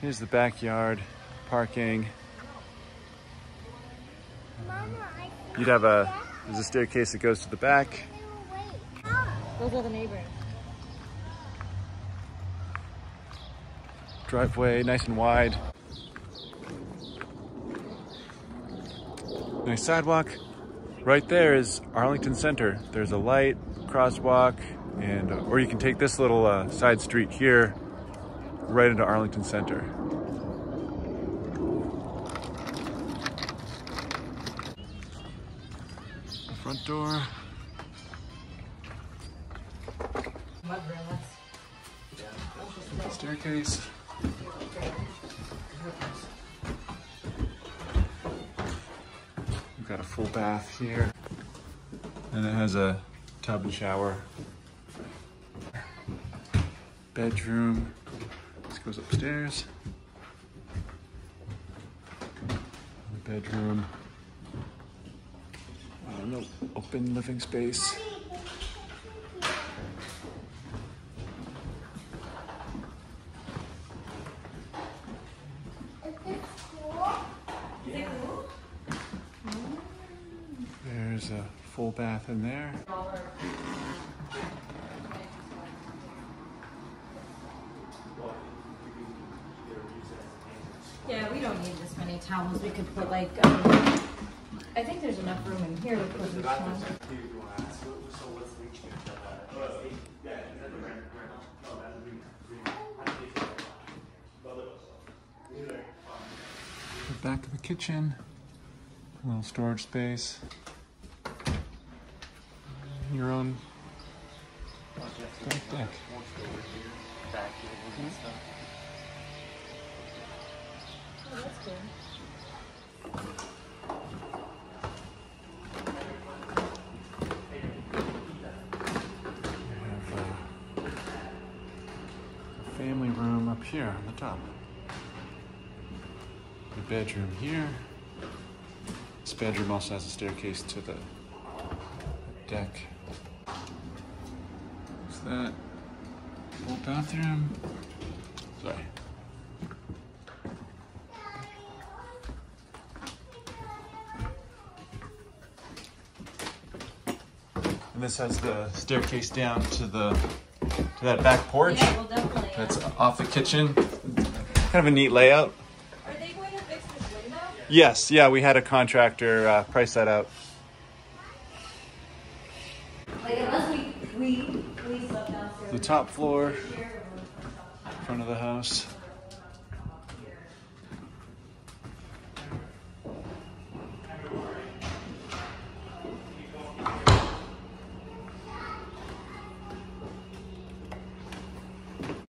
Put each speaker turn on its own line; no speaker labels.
Here's the backyard, parking. You'd have a, there's a staircase that goes to the back.
Those are the neighbors.
Driveway, nice and wide. Nice sidewalk. Right there is Arlington Center. There's a light, crosswalk, and or you can take this little uh, side street here, right into Arlington Center. The front door. Staircase. We've got a full bath here. And it has a tub and shower. Bedroom. Goes upstairs. The bedroom. Uh, no open living space. There's a full bath in there.
Yeah, we don't need this many towels. We could put like, um, I think there's enough room in here to put this one.
The back of the kitchen, a little storage space, your own back deck. Back 16. Uh, family room up here on the top. The bedroom here. This bedroom also has a staircase to the deck. What's that old bathroom? Sorry. And this has the staircase down to the to that back porch.
Yeah, well, definitely.
That's off the kitchen. Kind of a neat layout.
Are they going to fix this window?
Yes, yeah, we had a contractor uh, price that out.
Like unless we, we, we slept downstairs.
The top floor, front of the house.